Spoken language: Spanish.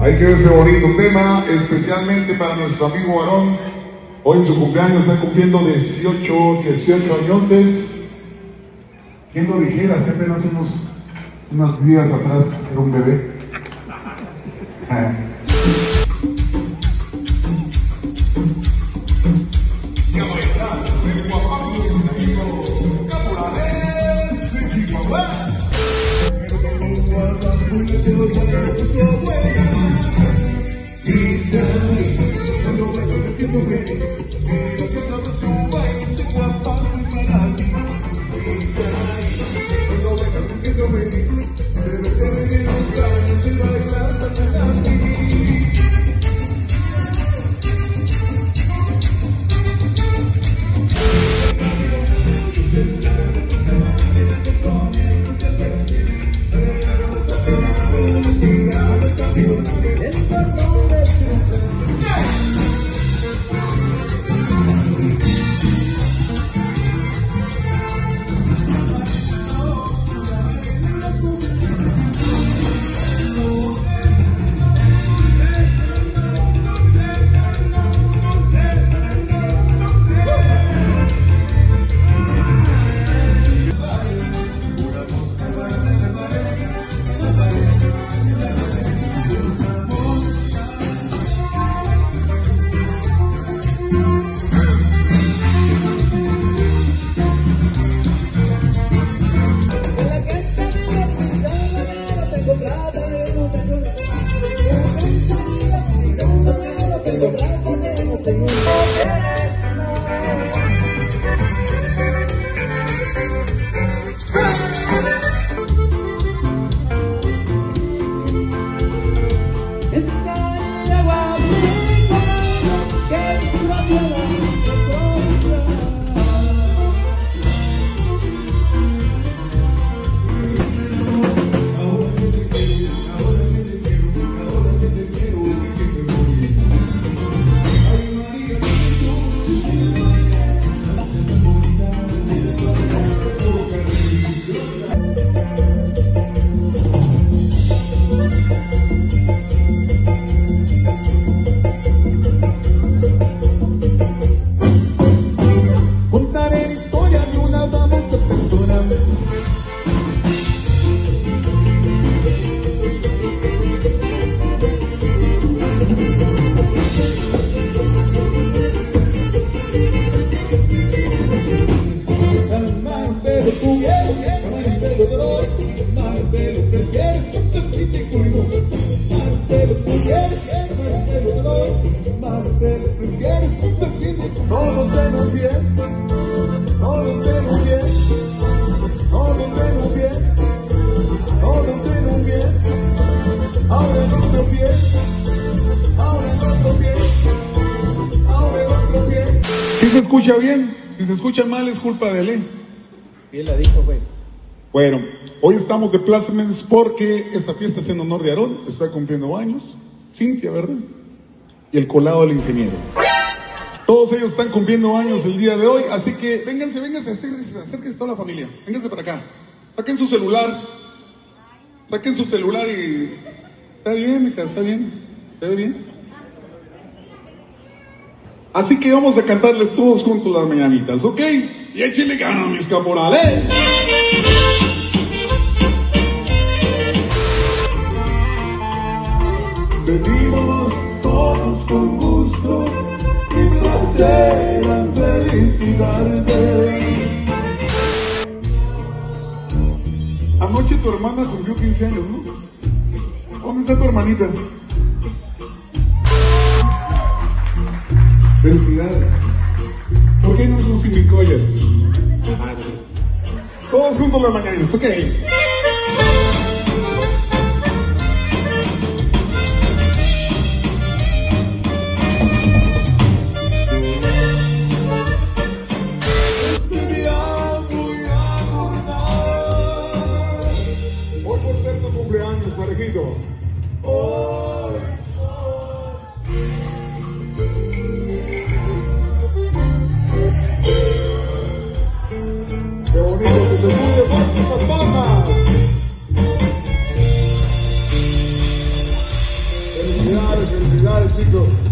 Ahí quedó ese bonito tema, especialmente para nuestro amigo varón. Hoy en su cumpleaños está cumpliendo 18, 18 añotes. ¿Quién lo dijera? Hace apenas unos, unos días atrás era un bebé. guarda una cosa que es buena. Y sabes, cuando me toques siento feliz. Contaré Pelo tú quieres, mal pelo doy, mal pelo prefieres, con tu ridículo. Mal pelo tú quieres, mal pelo doy, pelo prefieres, con tu ridículo. Todos. ¿Sí se escucha bien? Si se escucha mal es culpa de él. Bien la dijo, güey. Bueno, hoy estamos de plácemes porque esta fiesta es en honor de Aarón, está cumpliendo años. Cintia, ¿verdad? Y el colado del ingeniero. Todos ellos están cumpliendo años el día de hoy, así que vénganse, vénganse, acérquense, acérquense toda la familia. Vénganse para acá. Saquen su celular. Saquen su celular y. Está bien, hija, está bien. ¿Se ve bien? Así que vamos a cantarles todos juntos las mañanitas, ¿ok? Y échenle ganas, mis caporales. Venimos todos con gusto y placer en felicitarte. Anoche tu hermana cumplió 15 años, ¿no? ¿Dónde está tu hermanita? Felicidades. Sin mi collar? Todos juntos las mañanitas, ok. Hoy por ser tu cumpleaños, parejito. Chicos.